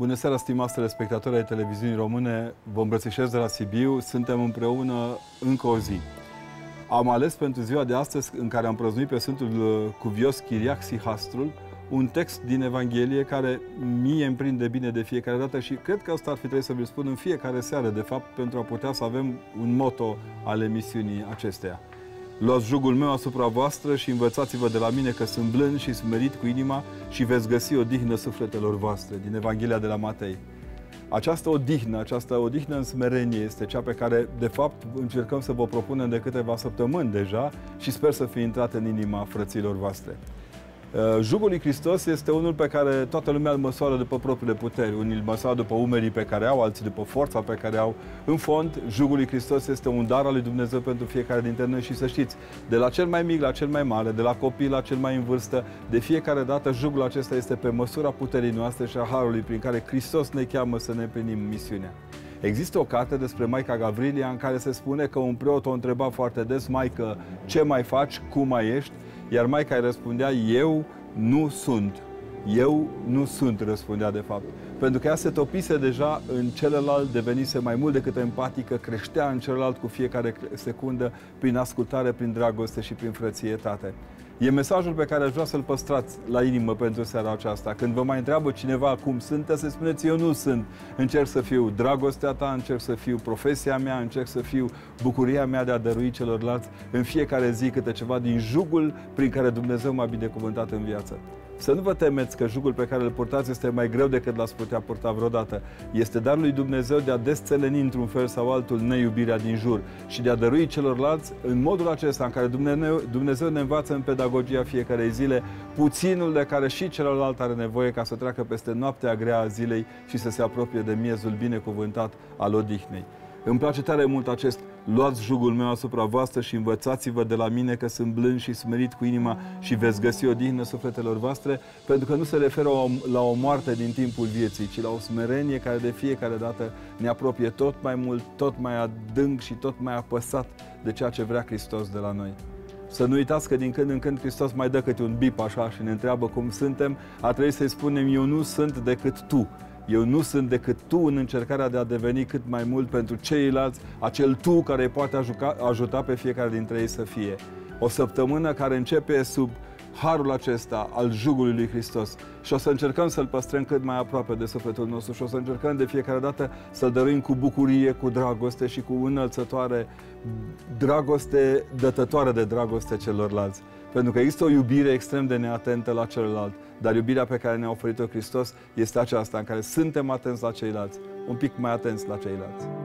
Bună seara, stimați telespectatori ai televiziunii române. Vă îmbrățișez de la Sibiu. Suntem împreună încă o zi. Am ales pentru ziua de astăzi, în care am prăznuit pe Sfântul uh, Cuvios Chiriac Sihastrul, un text din Evanghelie care mie îmi prinde bine de fiecare dată și cred că asta ar fi trebuit să vi spun în fiecare seară, de fapt, pentru a putea să avem un moto al emisiunii acesteia. Luați jugul meu asupra voastră și învățați-vă de la mine că sunt blând și smerit cu inima și veți găsi o dihnă sufletelor voastre, din Evanghelia de la Matei. Această odihnă, această odihnă în smerenie este cea pe care, de fapt, încercăm să vă propunem de câteva săptămâni deja și sper să fie intrat în inima frăților voastre. Uh, jugul lui Hristos este unul pe care toată lumea îl măsoară după propriile puteri. Unii îl măsoară după umerii pe care au, alții după forța pe care au. În fond, jugul lui Hristos este un dar al lui Dumnezeu pentru fiecare dintre noi și să știți, de la cel mai mic la cel mai mare, de la copil la cel mai în vârstă, de fiecare dată jugul acesta este pe măsura puterii noastre și a harului prin care Hristos ne cheamă să ne împlinim misiunea. Există o carte despre Maica Gavrilia în care se spune că un preot o întreba foarte des, Maică, ce mai faci, cum mai ești? Iar Maica îi răspundea, eu nu sunt. Eu nu sunt, răspundea de fapt. Pentru că ea se topise deja în celălalt, devenise mai mult decât empatică, creștea în celălalt cu fiecare secundă prin ascultare, prin dragoste și prin frățietate. E mesajul pe care aș vrea să-l păstrați la inimă pentru seara aceasta. Când vă mai întreabă cineva cum sunteți, să spuneți eu nu sunt. Încerc să fiu dragostea ta, încerc să fiu profesia mea, încerc să fiu bucuria mea de a dărui celorlalți în fiecare zi câte ceva din jugul prin care Dumnezeu m-a binecuvântat în viață. Să nu vă temeți că jugul pe care îl purtați este mai greu decât l-ați putea purta vreodată. Este darul lui Dumnezeu de a desțeleni într-un fel sau altul neiubirea din jur și de a dărui celorlalți în modul acesta în care Dumnezeu, Dumnezeu ne învață în pedagogia fiecarei zile puținul de care și celălalt are nevoie ca să treacă peste noaptea grea a zilei și să se apropie de miezul binecuvântat al odihnei. Îmi place tare mult acest luați jugul meu asupra voastră și învățați-vă de la mine că sunt blând și smerit cu inima și veți găsi o dihnă sufletelor voastre, pentru că nu se referă o, la o moarte din timpul vieții, ci la o smerenie care de fiecare dată ne apropie tot mai mult, tot mai adânc și tot mai apăsat de ceea ce vrea Hristos de la noi. Să nu uitați că din când în când Hristos mai dă câte un bip așa și ne întreabă cum suntem, a trebuit să-i spunem eu nu sunt decât tu. Eu nu sunt decât tu în încercarea de a deveni cât mai mult pentru ceilalți, acel tu care îi poate ajuca, ajuta pe fiecare dintre ei să fie. O săptămână care începe sub harul acesta al jugului lui Hristos și o să încercăm să-L păstrăm cât mai aproape de sufletul nostru și o să încercăm de fiecare dată să-L dăruim cu bucurie, cu dragoste și cu înălțătoare dragoste, dătătoare de dragoste celorlalți. Pentru că există o iubire extrem de neatentă la celălalt, dar iubirea pe care ne-a oferit-o Hristos este aceasta în care suntem atenți la ceilalți, un pic mai atenți la ceilalți.